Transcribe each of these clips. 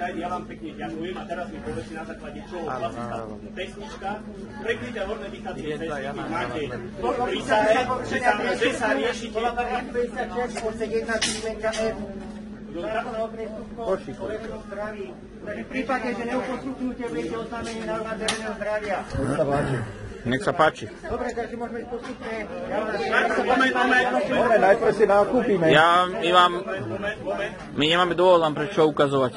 policajt, ja vám pekne ďakujem a teraz mi povedzte na základe čoho klasická pesnička, prekryté horné dýchacie cesty, máte prísahe, že sa, že sa riešite... Bola tam 56, odsek 1, písmenka F. Zákon o priestupkoch, človeku zdraví. Takže v prípade, že neuposluchnúte, budete oznámení na orgán verejného zdravia. Nech sa páči. Dobre, takže môžeme ísť postupne. Ja vás Moment, moment, Dobre, najprv si nakúpime. Ja, my vám, my nemáme dôvod vám prečo ukazovať.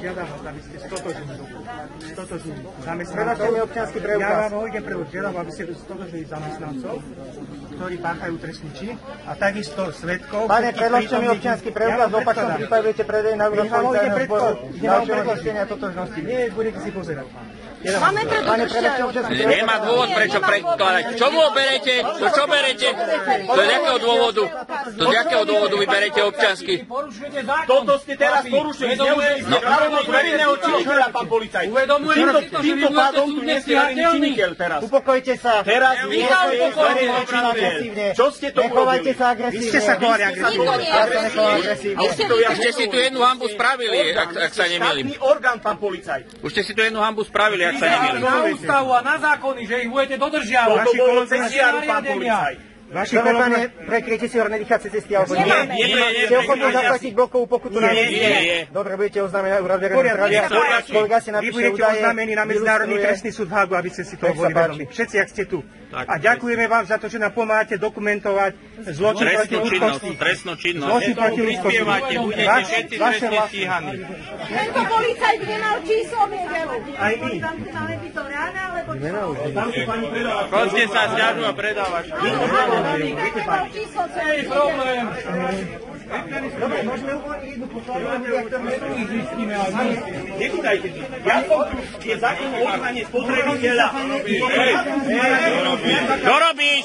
Žiadam vás, aby ste stotožnili. Stotožnili zamestnancov. Ja vám ho idem prevoť. Žiadam, aby ste stotožnili zamestnancov, ktorí páchajú trestný čin a takisto svetkov. Pane, predložte mi občiansky preukaz, v opačnom prípade budete predej na úrad policajného zboru. predkladať. Predložiť. zistenia totožnosti. Nie, budete si pozerať. Máme. Nemá dôvod prečo prekladať. Čo mu berete? To čo berete? To z jakého dôvodu? To z jakého dôvodu vy berete občiansky? Toto ste teraz porušili, ste právomoc verejného činiteľa, pán policajt. Týmto, týmto pádom tu nie ste verejný činiteľ teraz. Upokojte sa. Teraz nie ste verejný činiteľ. Čo ste to urobili? sa Vy agresívne. ste sa chovali agresívne. Už ste si tu jednu hambu spravili, ak, sa nemýlim. Štátny orgán, pán policajt. Už ste si tu jednu hambu spravili, ak sa nemýlim. na ústavu a na zákony, že ich budete dodržiavať. Toto bolo cestiaru, pán policajt. Vaši Dobre, pane, prekryjte si horné dýchacie cesty alebo nie. Nie, nie, nie, Ste ochotní zaplatiť blokovú pokutu na Nie, nie, nie. Dobre, budete oznámení na úrad verejného zdravia. Kolega si vy napíše budete údaje. oznámení na Medzinárodný trestný súd v Hagu, aby ste si toho boli vedomi. Všetci, ak ste tu. A ďakujeme vám za to, že nám pomáhate dokumentovať zločin proti ľudskosti. trestnú činnosť. Zločin proti ľudskosti. Vaš- vaše vlast- Tento policajt nemal číslo v nedelu. Aj my. Máme byť to rána, alebo čo? Chodte sa sťažu a predávaš. Celý Problém. Dobre, môžeme uvoľniť jednu poslednú, jak to myslí. Nepýtajte si. Ja som tu, je zákon o ochrane spotrebiteľa. Čo robíš?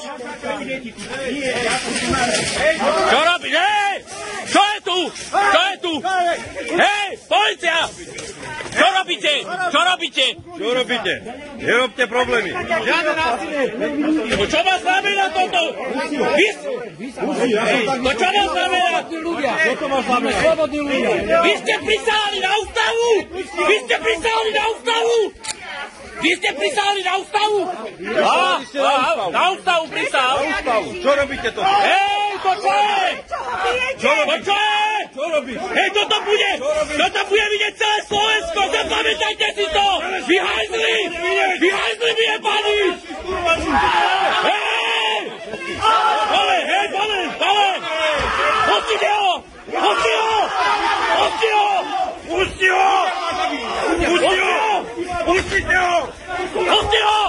Čo robíš? Hej! Čo je tu? Čo je tu? Hej, policia! Robíte? Čo robíte? Čo robíte? Nerobte problémy. No čo má znamená toto? Vy... No čo má znamená? Slobodní ľudia. Vy ste prisahali na ústavu! Vy ste prisahali na ústavu! Vy ste prisahali na ústavu! Á, á, na ústavu prisahal! Čo robíte to? Hej, to čo je? Čo To čo je? Čo robíš? Hej, toto bude! Toto bude vidieť celé Slovensko! Zapamätajte si to! Vy hajzli! Vy hajzli, vy jebani! Hej! Dole, hej, dole, dole! Pustite ho! Pusti ho! Pusti ho! Pusti ho! Pusti ho! Pustite ho! Pusti ho!